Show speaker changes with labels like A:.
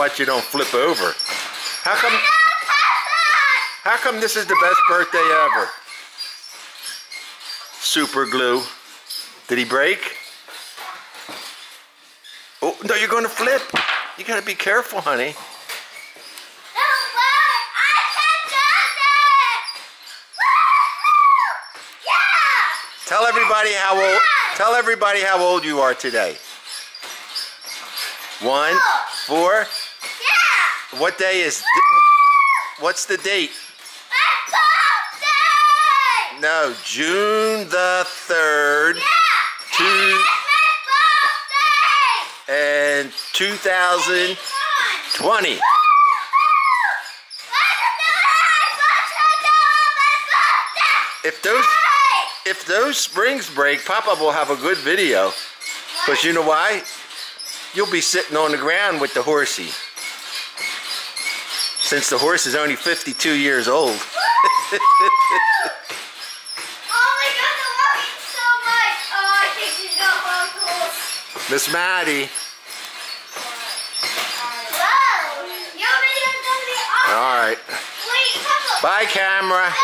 A: watch you don't flip over. How come? How come this is the best birthday ever? Super glue. Did he break? Oh no, you're going to flip. You gotta be careful, honey. Tell everybody how old. Tell everybody how old you are today. One, four. What day is? What's the date?
B: My birthday.
A: No, June the third,
B: Yeah.
A: Two-
B: And it's my birthday.
A: and 2020. If those if those springs break, Papa will have a good video. Because you know why? You'll be sitting on the ground with the horsey. Since the horse is only 52 years old.
B: Oh my god, I love you so much. Oh, I think she's got vocals.
A: Miss Maddie.
B: Whoa. Your video's gonna be awesome.
A: All right.
B: Wait,
A: Bye, camera.